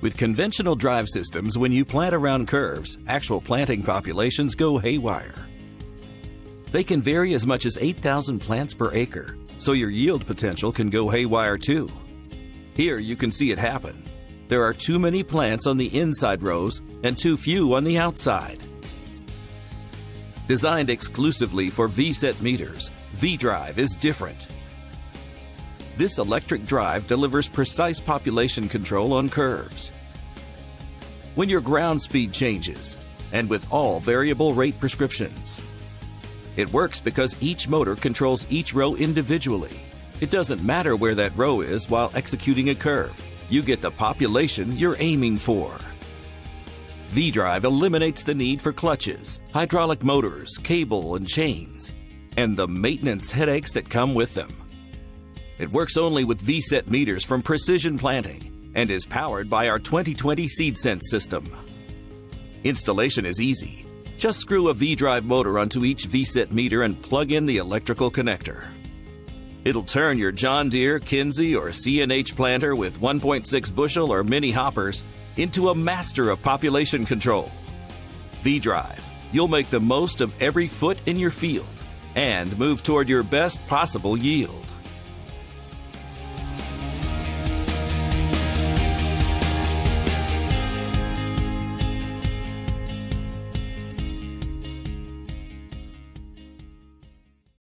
With conventional drive systems, when you plant around curves, actual planting populations go haywire. They can vary as much as 8,000 plants per acre, so your yield potential can go haywire too. Here you can see it happen. There are too many plants on the inside rows and too few on the outside. Designed exclusively for VSET meters, V-Drive is different. This electric drive delivers precise population control on curves. When your ground speed changes, and with all variable rate prescriptions. It works because each motor controls each row individually. It doesn't matter where that row is while executing a curve. You get the population you're aiming for. V-Drive eliminates the need for clutches, hydraulic motors, cable, and chains, and the maintenance headaches that come with them. It works only with VSET meters from Precision Planting and is powered by our 2020 SeedSense system. Installation is easy. Just screw a V-Drive motor onto each VSET meter and plug in the electrical connector. It'll turn your John Deere, Kinze, or CNH planter with 1.6 bushel or mini hoppers into a master of population control. V-Drive, you'll make the most of every foot in your field and move toward your best possible yield.